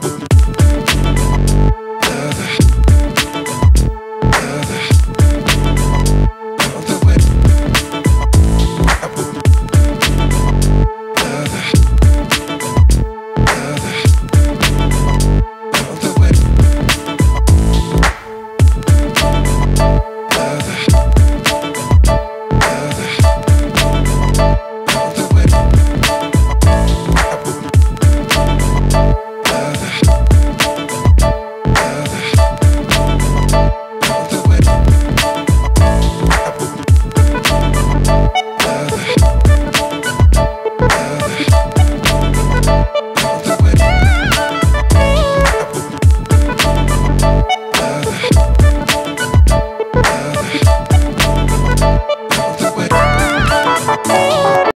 I